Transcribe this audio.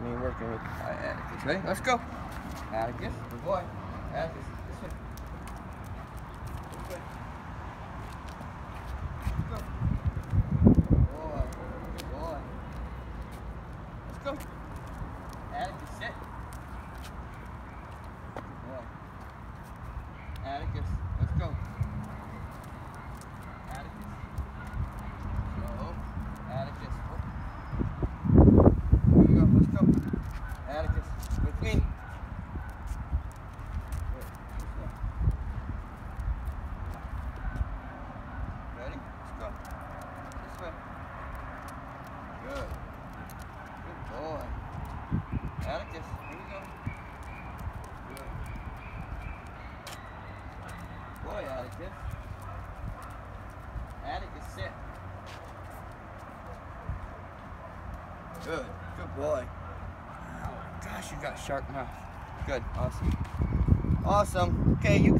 Me working with uh, Atticus. Ready? Let's go. Atticus, good boy. Atticus. Let's go. Boy, good boy. Let's go. Atticus, sit. Atticus, let's go. Atticus. Slow. Atticus. Oh. Here we go. Let's go. Atticus, with me. Good. This way. Ready? Let's This way. Good. Good boy. Atticus, here we go. Good. Boy, Atticus. Atticus, sit. Good. Good boy. Oh, gosh, you got sharp mouth. Good. Awesome. Awesome. Okay, you